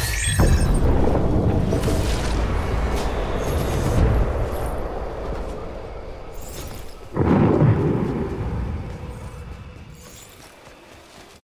Bye.